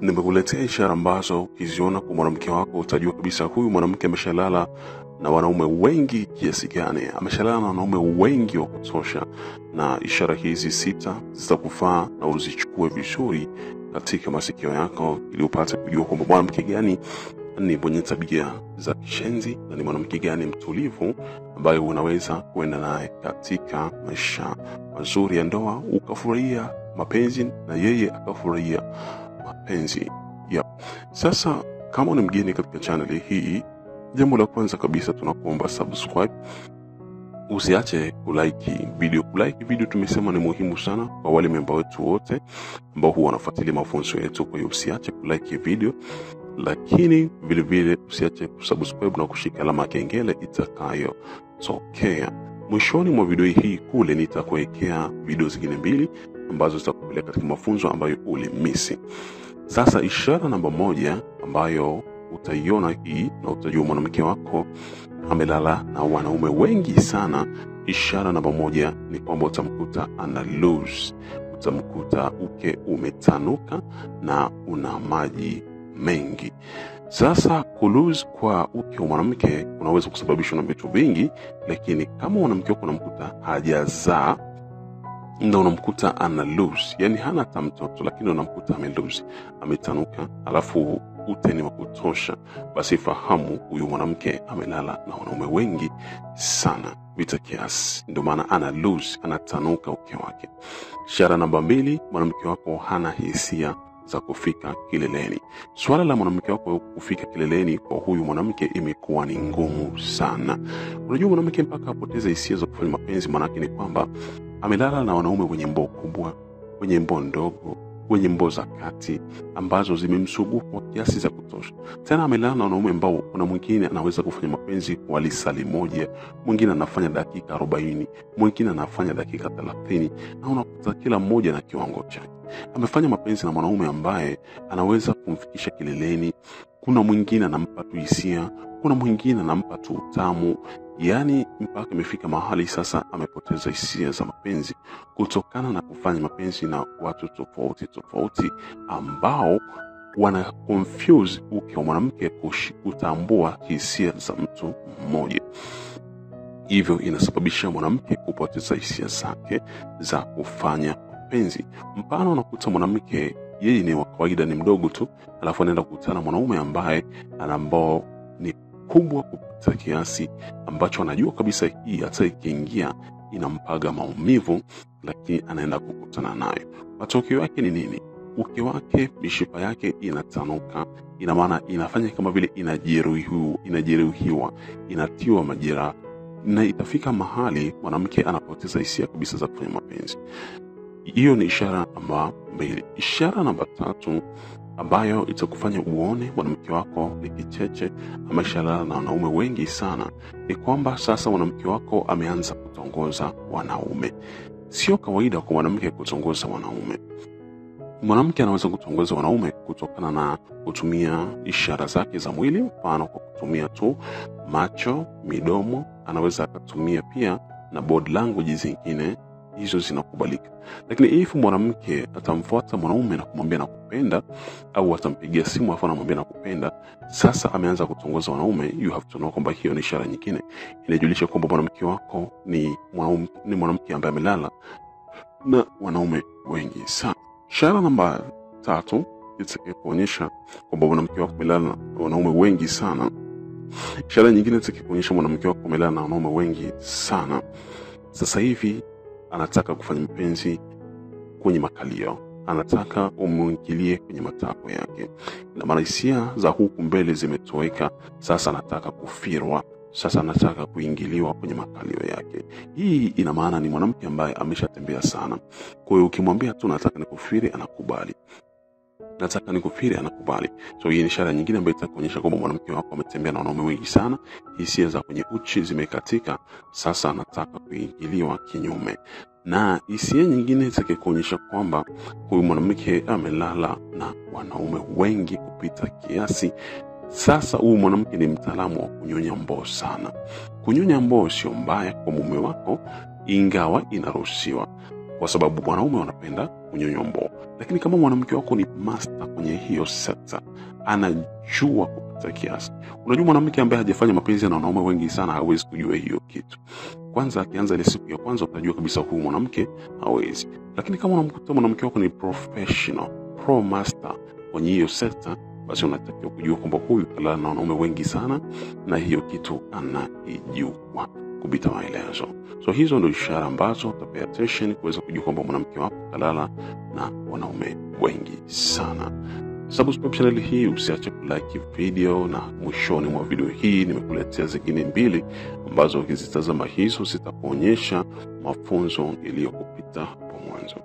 nimekuletea ishara ambazo ukiziona kwa mwanamke wako utajua kabisa huyu mwanamke ameshalala na wanaume wengi kiasi gani, ameshalala na wanaume wengi wa kutosha. Na ishara hizi sita zitakufaa na uzichukue vizuri katika masikio yako, ili upate kujua kwamba mwanamke gani ni mwenye tabia za kishenzi na ni mwanamke gani mtulivu ambaye unaweza kuenda naye katika maisha mazuri ya ndoa, ukafurahia mapenzi na yeye akafurahia mapenzi ya sasa. Kama ni mgeni katika chaneli hii, jambo la kwanza kabisa tunakuomba subscribe, usiache kulike video. Kulike video tumesema ni muhimu sana kwa wale memba wetu wote ambao huwa wanafuatilia mafunzo yetu. Kwa hiyo usiache kulike video, lakini vilevile usiache kusubscribe na kushika alama ya kengele itakayotokea mwishoni mwa video hii. Kule nitakuwekea video zingine mbili ambazo zitakupeleka katika mafunzo ambayo ulimisi. Sasa ishara namba moja ambayo utaiona hii na utajua mwanamke wako amelala na wanaume wengi sana. Ishara namba moja ni kwamba utamkuta ana utamkuta uke umetanuka na una maji mengi. Sasa kuluz kwa uke wa mwanamke unaweza kusababishwa na vitu vingi, lakini kama mwanamke wako unamkuta hajazaa na unamkuta ana lose, yani hana hata mtoto, lakini unamkuta ame lose, ametanuka, alafu ute ni wa kutosha, basi fahamu huyu mwanamke amelala na wanaume wengi sana vita kiasi, ndio maana ana lose, anatanuka uke wake. Ishara namba mbili, mwanamke wako hana hisia za kufika kileleni. Swala la mwanamke wako kufika kileleni kwa huyu mwanamke imekuwa ni ngumu sana. Unajua, mwanamke mpaka apoteze hisia za kufanya mapenzi, maanake ni kwamba amelala na wanaume wenye mboo kubwa, wenye mboo ndogo, wenye mboo za kati ambazo zimemsugua kwa kiasi za kutosha. Tena amelala na wanaume ambao kuna mwingine anaweza kufanya mapenzi kwa lisali moja, mwingine anafanya dakika arobaini, mwingine anafanya dakika thelathini, na unakuta kila mmoja na kiwango chake. Amefanya mapenzi na mwanaume ambaye anaweza kumfikisha kileleni. Kuna mwingine anampa tu hisia, kuna mwingine anampa tu utamu, yaani mpaka imefika mahali sasa amepoteza hisia za mapenzi kutokana na kufanya mapenzi na watu tofauti tofauti ambao wana confuse uke wa mwanamke kutambua hisia za mtu mmoja. Hivyo inasababisha mwanamke kupoteza hisia zake za kufanya mapenzi. Mfano, unakuta mwanamke yeye ni wa kawaida, ni mdogo tu, alafu anaenda kukutana mwanaume ambaye ana ambao ni kubwa kupita kiasi ambacho anajua kabisa hii hata ikiingia inampaga maumivu, lakini anaenda kukutana nayo. Matokeo yake ni nini? Uke wake, mishipa yake inatanuka, ina maana inafanya kama vile inajeruhiwa, inatiwa majeraha, na itafika mahali mwanamke anapoteza hisia kabisa za kufanya mapenzi. Hiyo ni ishara namba mbili. Ishara namba tatu ambayo itakufanya uone mwanamke wako ni kicheche, ameshalala na wanaume wengi sana, ni kwamba sasa mwanamke wako ameanza kutongoza wanaume. Sio kawaida kwa mwanamke kutongoza wanaume. Mwanamke anaweza kutongoza wanaume kutokana na kutumia ishara zake za mwili, mfano kwa kutumia tu macho, midomo. Anaweza akatumia pia na body language zingine, hizo zinakubalika. Lakini if mwanamke atamfuata mwanaume na kumwambia nakupenda, au atampigia simu afu anamwambia nakupenda, sasa ameanza kutongoza wanaume, you have to know kwamba hiyo ni ishara nyingine inajulisha kwamba mwanamke wako ni mwanaume, ni mwanamke ambaye amelala na wanaume wengi sana. Ishara namba tatu itakayokuonyesha kwamba mwanamke wako amelala na wanaume wengi sana. Ishara nyingine itakayokuonyesha mwanamke wako amelala na wanaume wengi sana, sasa hivi anataka kufanya mpenzi kwenye makalio, anataka umwingilie kwenye matako yake, na maana hisia za huku mbele zimetoweka. Sasa anataka kufirwa, sasa anataka kuingiliwa kwenye makalio yake. Hii ina maana ni mwanamke ambaye ameshatembea sana. Kwa hiyo ukimwambia tu nataka nikufiri, anakubali nataka nikufiri, anakubali. So hii ni ishara nyingine ambayo itakuonyesha kwamba mwanamke wako ametembea na wanaume wengi sana, hisia za kwenye uchi zimekatika, sasa anataka kuingiliwa kinyume. Na hisia nyingine zikikuonyesha kwamba huyu mwanamke amelala na wanaume wengi kupita kiasi, sasa huyu mwanamke ni mtaalamu wa kunyonya mboo sana. Kunyonya mboo sio mbaya kwa mume wako, ingawa inaruhusiwa kwa sababu wanaume wanapenda kunyonywa mboo, lakini kama mwanamke wako ni master kwenye hiyo sekta anajua kupita kiasi. Unajua mwanamke ambaye hajafanya mapenzi na wanaume wengi sana hawezi kujua hiyo kitu. Kwanza akianza ile siku ya kwanza utajua kabisa huyu mwanamke hawezi. Lakini kama unamkuta mwanamke wako ni professional pro master kwenye hiyo sekta basi unatakiwa kujua kwamba huyu kalala na wanaume wengi sana na hiyo kitu anaijua kupita maelezo. So hizo ndo ishara ambazo attention kuweza kujua kwamba mwanamke wako kalala na wanaume wengi sana. Subscribe hii usiache kulike video na mwishoni mwa video hii nimekuletea zingine mbili ambazo ukizitazama hizo zitakuonyesha mafunzo iliyokupita hapo mwanzo